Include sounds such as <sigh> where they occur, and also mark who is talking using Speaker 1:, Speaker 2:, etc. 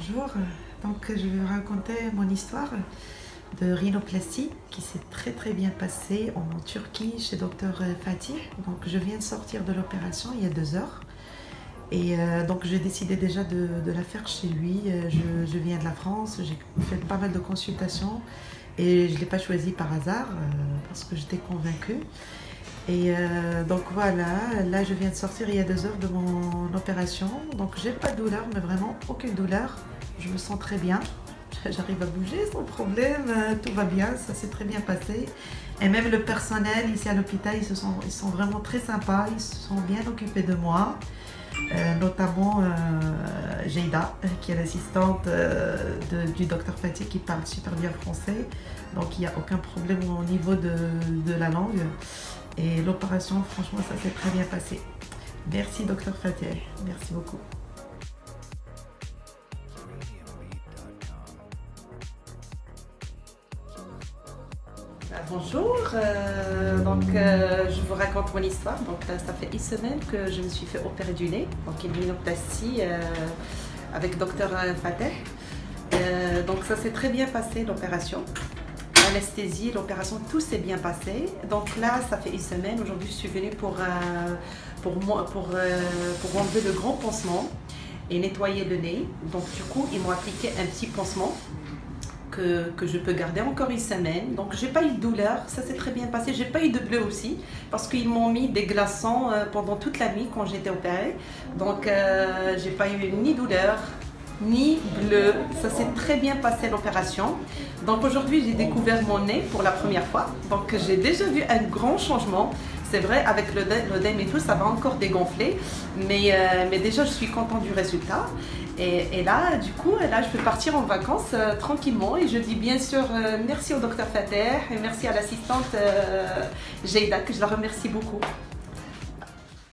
Speaker 1: Bonjour, donc je vais vous raconter mon histoire de rhinoplastie qui s'est très très bien passée en Turquie chez Dr Fatih. Donc je viens de sortir de l'opération il y a deux heures et euh, donc j'ai décidé déjà de, la faire chez lui. Euh, je, viens de la France, j'ai fait pas mal de consultations et je ne l'ai pas choisi par hasard euh, parce que j'étais convaincue. Et donc voilà, là je viens de sortir il y a deux heures de mon opération. Donc j'ai pas de douleur, mais vraiment aucune douleur. Je me sens très bien. <laughs> J'arrive à bouger sans problème, tout va bien, ça s'est très bien passé. Et même le personnel ici à l'hôpital, ils, sont, ils sont vraiment très sympas, ils se sont bien occupés de moi. Euh, notamment euh, qui est l'assistante euh, du docteur Fatih, qui parle super bien français. Donc il n'y a aucun problème au niveau de la langue. Et l'opération, franchement, ça s'est très bien passé. Merci docteur Fatih, merci beaucoup.
Speaker 2: Bah, bonjour, euh, donc euh, je vous raconte mon histoire. Donc ça fait une semaine que je me suis fait opérer du nez, donc une rhinoplastie euh, avec docteur Fateh. donc ça s'est très bien passé l'opération. L'anesthésie, l'opération, tout s'est bien passé. Donc là, ça fait une semaine. Aujourd'hui, je suis venue pour, pour, pour, pour enlever le grand pansement et nettoyer le nez. Donc du coup, ils m'ont appliqué un petit pansement que, que, je peux garder encore une semaine. Donc j'ai pas eu de douleur, ça s'est très bien passé. J'ai pas eu de bleu aussi parce qu'ils m'ont mis des glaçons euh, pendant toute la nuit quand j'étais opérée. Donc euh, j'ai pas eu ni douleur ni bleu. Ça s'est très bien passé l'opération. Donc aujourd'hui j'ai découvert mon nez pour la première fois. Donc j'ai déjà vu un grand changement. C'est vrai, avec le l'œdème et tout, ça va encore dégonfler. Mais, euh, déjà, je suis contente du résultat. Et, là, du coup, là, je peux partir en vacances euh, tranquillement. Et je dis bien sûr euh, merci au docteur Fater et merci à l'assistante Jeida, que je la remercie beaucoup.